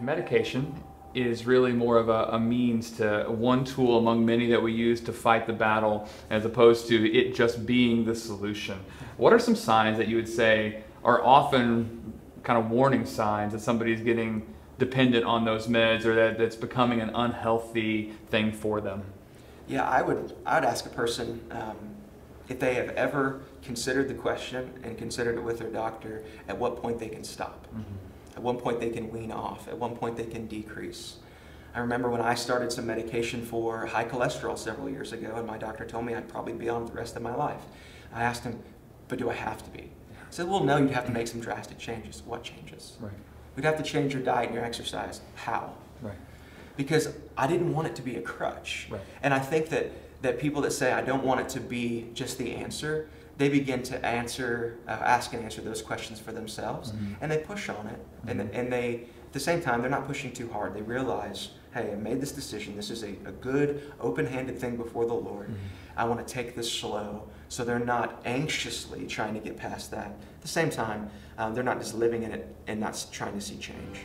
medication is really more of a, a, means to one tool among many that we use to fight the battle as opposed to it just being the solution. What are some signs that you would say are often kind of warning signs that somebody's getting dependent on those meds or that that's becoming an unhealthy thing for them? Yeah, I would, I would ask a person um, if they have ever considered the question and considered it with their doctor, at what point they can stop. Mm-hmm. At one point they can wean off. At one point they can decrease. I remember when I started some medication for high cholesterol several years ago, and my doctor told me I'd probably be on it the rest of my life. I asked him, but do I have to be? He said, well, no, you'd have to make some drastic changes. What changes? Right. We'd have to change your diet and your exercise. How? Right. Because I didn't want it to be a crutch. Right. And I think that, that people that say, I don't want it to be just the answer, they begin to answer, uh, ask and answer those questions for themselves, mm-hmm. and they push on it. Mm-hmm. And, and they, at the same time, they're not pushing too hard. They realize, hey, I made this decision. This is a, a good, open handed thing before the Lord. Mm-hmm. I want to take this slow. So they're not anxiously trying to get past that. At the same time, um, they're not just living in it and not trying to see change.